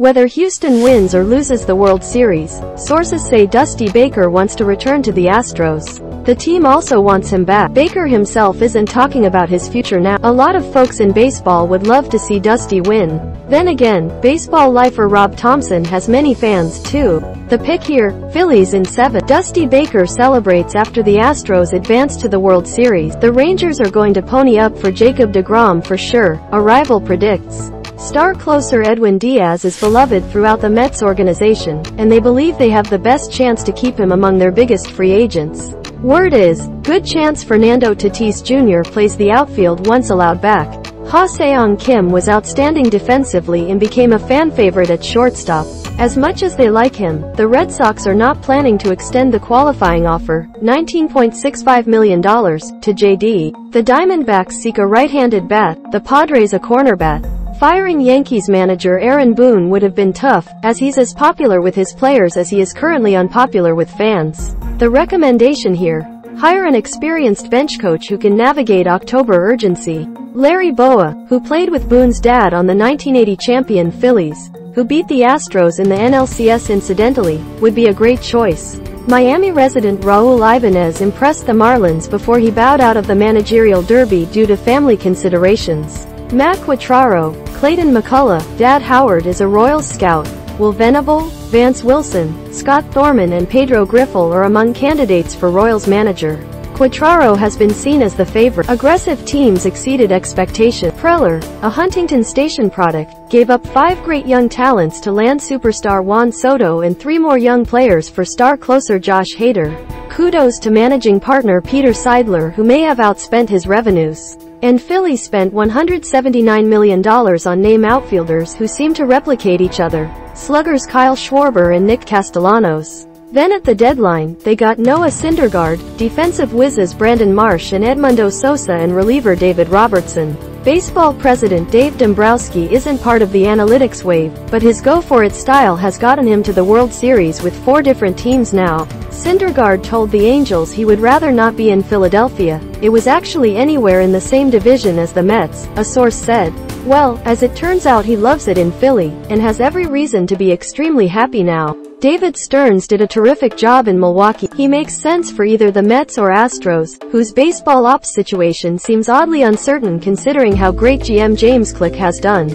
Whether Houston wins or loses the World Series, sources say Dusty Baker wants to return to the Astros. The team also wants him back. Baker himself isn't talking about his future now. A lot of folks in baseball would love to see Dusty win. Then again, baseball lifer Rob Thomson has many fans too. The pick here, Phillies in 7. Dusty Baker celebrates after the Astros advance to the World Series. The Rangers are going to pony up for Jacob deGrom for sure, a rival predicts. Star closer Edwin Diaz is beloved throughout the Mets organization, and they believe they have the best chance to keep him among their biggest free agents. Word is, good chance Fernando Tatis Jr. plays the outfield once allowed back. Ha Seong Kim was outstanding defensively and became a fan favorite at shortstop. As much as they like him, the Red Sox are not planning to extend the qualifying offer, $19.65 million, to JD. The Diamondbacks seek a right-handed bat, the Padres a corner bat. Firing Yankees manager Aaron Boone would have been tough, as he's as popular with his players as he is currently unpopular with fans. The recommendation here, hire an experienced bench coach who can navigate October urgency. Larry Bowa, who played with Boone's dad on the 1980 champion Phillies, who beat the Astros in the NLCS incidentally, would be a great choice. Miami resident Raul Ibanez impressed the Marlins before he bowed out of the managerial derby due to family considerations. Matt Quatraro, Clayton McCullough, Dad Howard is a Royals scout, Will Venable, Vance Wilson, Scott Thorman and Pedro Grifol are among candidates for Royals manager. Quatraro has been seen as the favorite. Aggressive teams exceeded expectation. Preller, a Huntington Station product, gave up five great young talents to land superstar Juan Soto and three more young players for star closer Josh Hader. Kudos to managing partner Peter Seidler who may have outspent his revenues. And Philly spent $179 million on name outfielders who seem to replicate each other. Sluggers Kyle Schwarber and Nick Castellanos. Then at the deadline, they got Noah Syndergaard, defensive whizzes Brandon Marsh and Edmundo Sosa and reliever David Robertson. Baseball president Dave Dombrowski isn't part of the analytics wave, but his go-for-it style has gotten him to the World Series with four different teams now. Syndergaard told the Angels he would rather not be in Philadelphia. It was actually anywhere in the same division as the Mets, a source said. Well, as it turns out he loves it in Philly, and has every reason to be extremely happy now. David Stearns did a terrific job in Milwaukee. He makes sense for either the Mets or Astros, whose baseball ops situation seems oddly uncertain considering how great GM James Click has done.